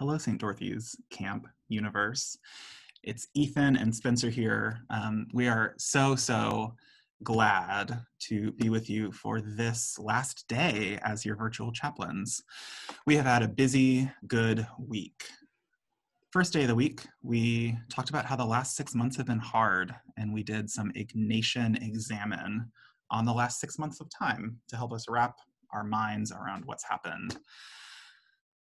Hello, St. Dorothy's Camp Universe. It's Ethan and Spencer here. Um, we are so, so glad to be with you for this last day as your virtual chaplains. We have had a busy, good week. First day of the week, we talked about how the last six months have been hard, and we did some Ignatian examen on the last six months of time to help us wrap our minds around what's happened.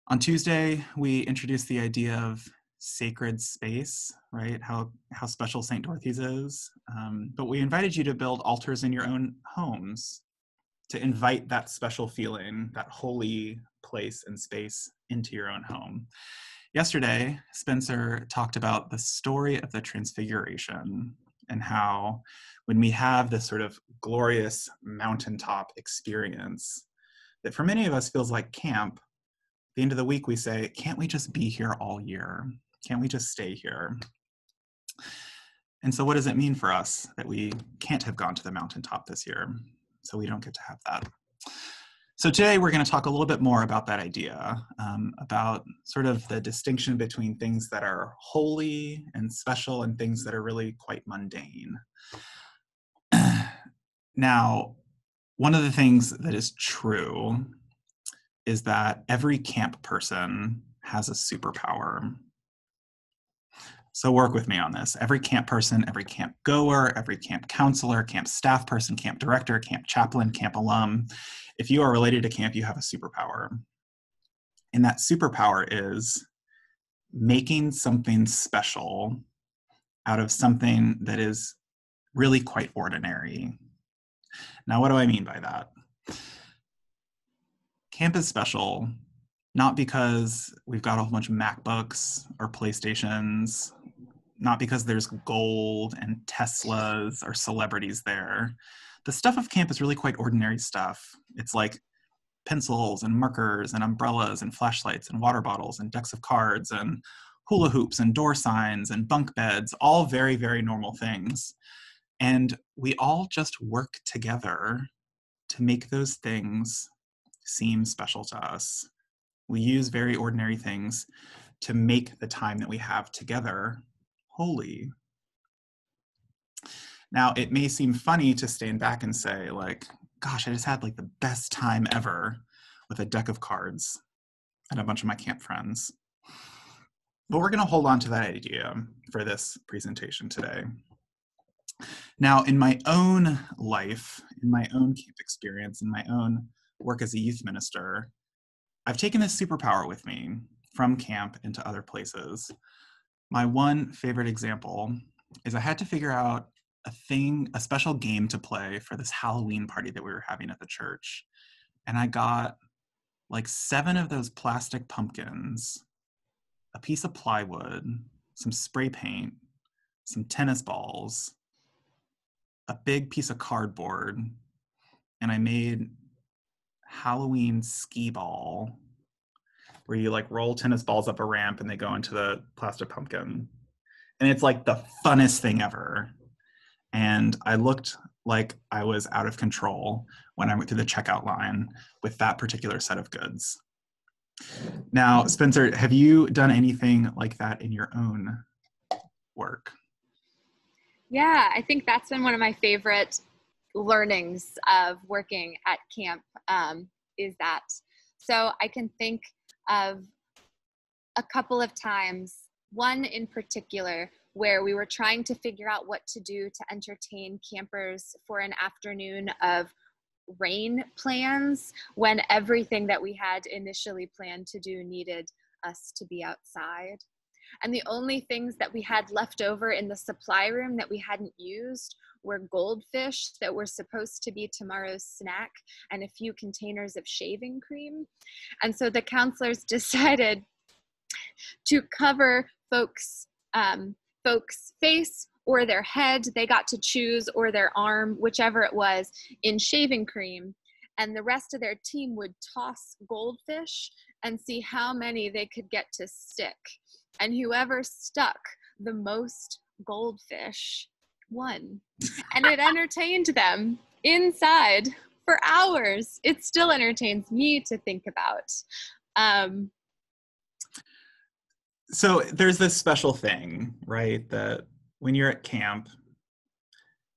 On Tuesday, we introduced the idea of sacred space, right? How how special St. Dorothy's is. Um, but we invited you to build altars in your own homes to invite that special feeling, that holy place and space into your own home. Yesterday, Spencer talked about the story of the Transfiguration and how when we have this sort of glorious mountaintop experience that for many of us feels like camp, the end of the week we say, can't we just be here all year? Can't we just stay here? And so, what does it mean for us that we can't have gone to the mountaintop this year? So, we don't get to have that. So, today we're going to talk a little bit more about that idea, um, about sort of the distinction between things that are holy and special and things that are really quite mundane. now, one of the things that is true is that every camp person has a superpower. So work with me on this. Every camp person, every camp goer, every camp counselor, camp staff person, camp director, camp chaplain, camp alum, if you are related to camp, you have a superpower. And that superpower is making something special out of something that is really quite ordinary. Now, what do I mean by that? Camp is special not because we've got a whole bunch of MacBooks or PlayStations, not because there's gold and Teslas or celebrities there. The stuff of camp is really quite ordinary stuff. It's like pencils and markers and umbrellas and flashlights and water bottles and decks of cards and hula hoops and door signs and bunk beds, all very, very normal things. And we all just work together to make those things seem special to us. We use very ordinary things to make the time that we have together holy. Now, it may seem funny to stand back and say, like, gosh, I just had like the best time ever with a deck of cards and a bunch of my camp friends. But we're going to hold on to that idea for this presentation today. Now, in my own life, in my own camp experience, in my own work as a youth minister, I've taken this superpower with me from camp into other places. My one favorite example is I had to figure out a thing, a special game to play for this Halloween party that we were having at the church. And I got like seven of those plastic pumpkins, a piece of plywood, some spray paint, some tennis balls, a big piece of cardboard, and I made Halloween skee ball where you like roll tennis balls up a ramp and they go into the plastic pumpkin. And it's like the funnest thing ever. And I looked like I was out of control when I went through the checkout line with that particular set of goods. Now, Spencer, have you done anything like that in your own work? Yeah, I think that's been one of my favorite learnings of working at camp um, is that. So I can think of a couple of times, one in particular, where we were trying to figure out what to do to entertain campers for an afternoon of rain plans when everything that we had initially planned to do needed us to be outside. And the only things that we had left over in the supply room that we hadn't used were goldfish that were supposed to be tomorrow's snack and a few containers of shaving cream. And so the counselors decided to cover folks um, folks face or their head. They got to choose or their arm whichever it was in shaving cream. And the rest of their team would toss goldfish and see how many they could get to stick. And whoever stuck the most goldfish won. And it entertained them inside for hours. It still entertains me to think about. Um, so there's this special thing, right? That when you're at camp,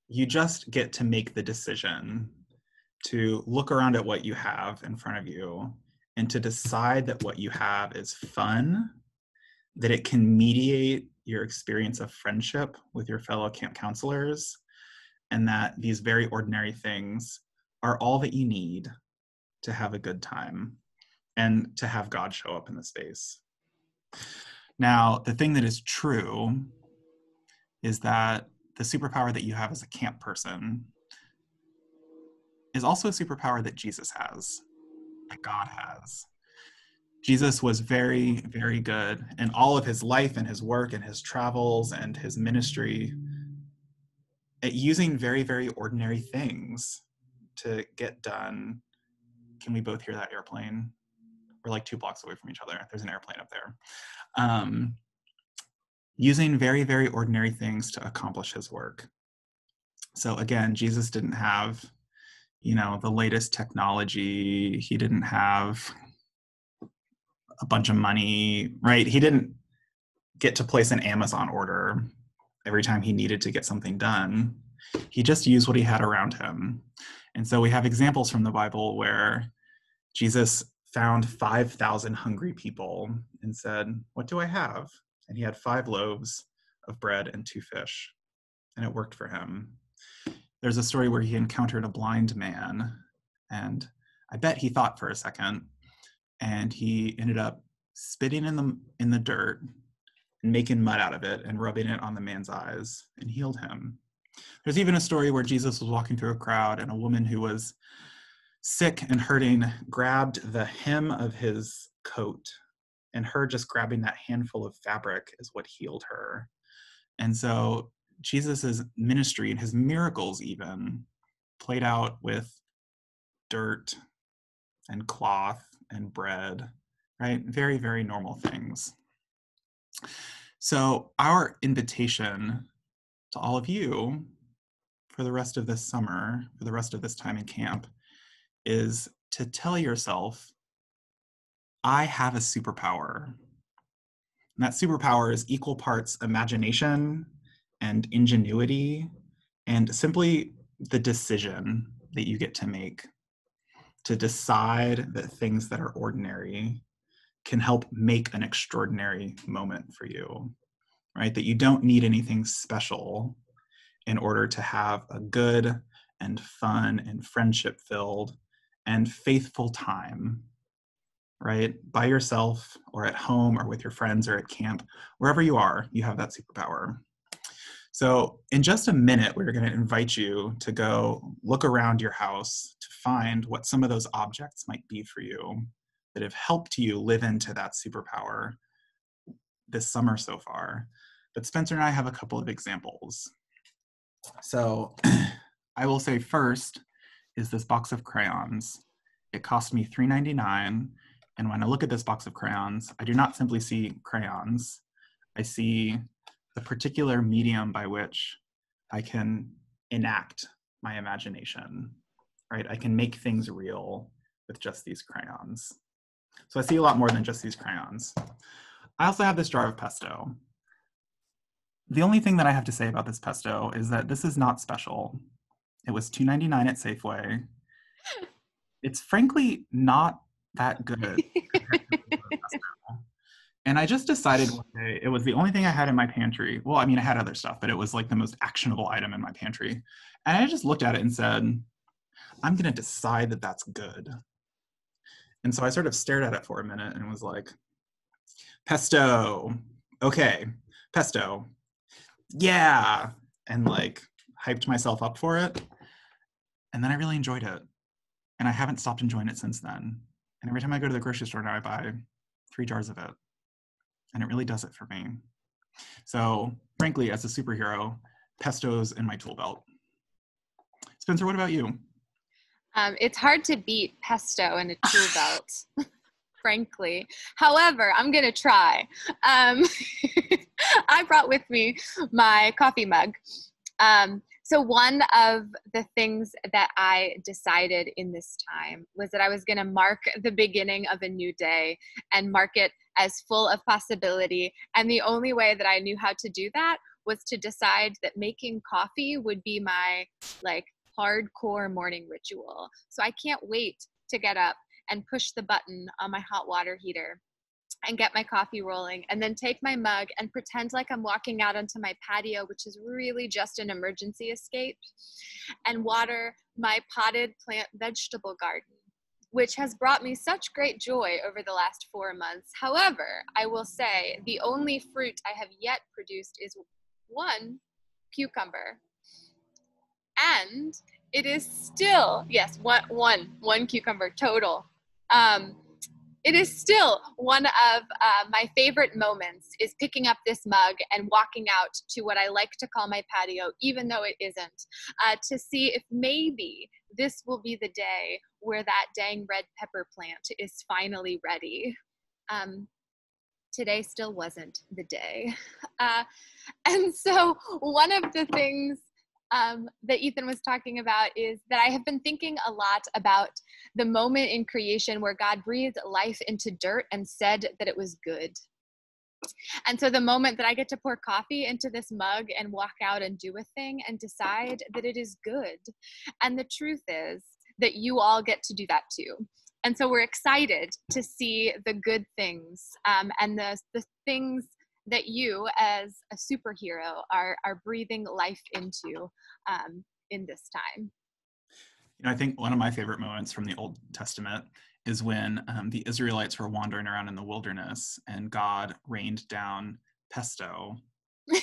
you just get to make the decision to look around at what you have in front of you and to decide that what you have is fun, that it can mediate your experience of friendship with your fellow camp counselors, and that these very ordinary things are all that you need to have a good time and to have God show up in the space. Now, the thing that is true is that the superpower that you have as a camp person is also a superpower that Jesus has, that God has. Jesus was very, very good in all of his life and his work and his travels and his ministry at using very, very ordinary things to get done. Can we both hear that airplane? We're like two blocks away from each other. There's an airplane up there. Um, using very, very ordinary things to accomplish his work. So again, Jesus didn't have, you know, the latest technology. He didn't have a bunch of money, right? He didn't get to place an Amazon order every time he needed to get something done. He just used what he had around him. And so we have examples from the Bible where Jesus found 5,000 hungry people and said, What do I have? And he had five loaves of bread and two fish. And it worked for him. There's a story where he encountered a blind man. And I bet he thought for a second. And he ended up spitting in the, in the dirt and making mud out of it and rubbing it on the man's eyes and healed him. There's even a story where Jesus was walking through a crowd and a woman who was sick and hurting, grabbed the hem of his coat. And her just grabbing that handful of fabric is what healed her. And so Jesus's ministry and his miracles, even played out with dirt and cloth and bread, right? Very, very normal things. So, our invitation to all of you for the rest of this summer, for the rest of this time in camp, is to tell yourself, I have a superpower. And that superpower is equal parts imagination and ingenuity and simply the decision that you get to make to decide that things that are ordinary can help make an extraordinary moment for you, right? That you don't need anything special in order to have a good and fun and friendship filled and faithful time, right? By yourself or at home or with your friends or at camp, wherever you are, you have that superpower. So, in just a minute, we're going to invite you to go look around your house to find what some of those objects might be for you that have helped you live into that superpower this summer so far. But Spencer and I have a couple of examples. So, I will say first, is this box of crayons. It cost me $3.99. And when I look at this box of crayons, I do not simply see crayons. I see the particular medium by which I can enact my imagination, right? I can make things real with just these crayons. So I see a lot more than just these crayons. I also have this jar of pesto. The only thing that I have to say about this pesto is that this is not special. It was $2.99 at Safeway. It's frankly not that good. and I just decided one day it was the only thing I had in my pantry. Well, I mean, I had other stuff, but it was like the most actionable item in my pantry. And I just looked at it and said, I'm going to decide that that's good. And so I sort of stared at it for a minute and was like, pesto. Okay, pesto. Yeah. And like hyped myself up for it. And then I really enjoyed it. And I haven't stopped enjoying it since then. And every time I go to the grocery store now, I buy three jars of it. And it really does it for me. So, frankly, as a superhero, pesto's in my tool belt. Spencer, what about you? Um, it's hard to beat pesto in a tool belt, frankly. However, I'm going to try. Um, I brought with me my coffee mug. Um, so one of the things that I decided in this time was that I was going to mark the beginning of a new day and mark it as full of possibility. And the only way that I knew how to do that was to decide that making coffee would be my like hardcore morning ritual. So I can't wait to get up and push the button on my hot water heater and get my coffee rolling and then take my mug and pretend like I'm walking out onto my patio, which is really just an emergency escape, and water my potted plant vegetable garden, which has brought me such great joy over the last four months. However, I will say the only fruit I have yet produced is one cucumber. And it is still, yes, one, one, one cucumber total. Um, it is still one of uh, my favorite moments is picking up this mug and walking out to what i like to call my patio even though it isn't uh, to see if maybe this will be the day where that dang red pepper plant is finally ready. Um, today still wasn't the day. Uh, and so one of the things um, that Ethan was talking about is that I have been thinking a lot about the moment in creation where God breathed life into dirt and said that it was good. And so the moment that I get to pour coffee into this mug and walk out and do a thing and decide that it is good. And the truth is that you all get to do that too. And so we're excited to see the good things um, and the, the things that you as a superhero are are breathing life into um, in this time. You know i think one of my favorite moments from the old testament is when um, the israelites were wandering around in the wilderness and god rained down pesto.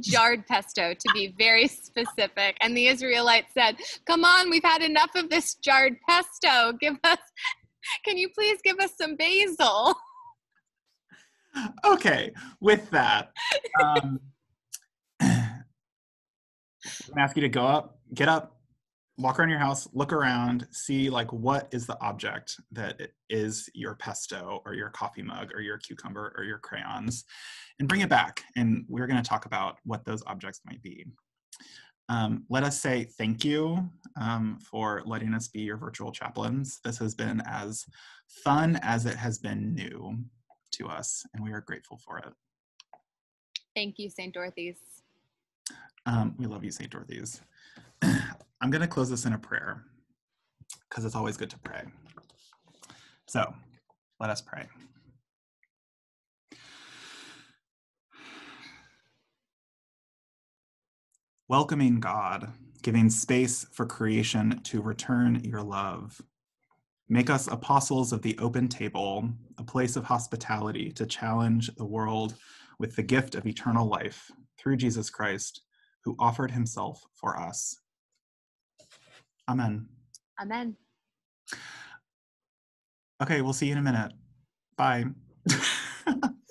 Jarred pesto to be very specific. And the israelites said come on we've had enough of this jarred pesto. Give us can you please give us some basil okay, with that, um, I'm gonna ask you to go up, get up, walk around your house, look around, see like what is the object that is your pesto or your coffee mug or your cucumber or your crayons, and bring it back. And we're gonna talk about what those objects might be. Um, let us say thank you um, for letting us be your virtual chaplains. This has been as fun as it has been new to us, and we are grateful for it. Thank you, St. Dorothy's. Um, we love you, St. Dorothy's. I'm going to close this in a prayer because it's always good to pray. So let us pray. Welcoming God, giving space for creation to return your love. Make us apostles of the open table, a place of hospitality to challenge the world with the gift of eternal life through Jesus Christ, who offered himself for us. Amen. Amen. Okay, we'll see you in a minute. Bye.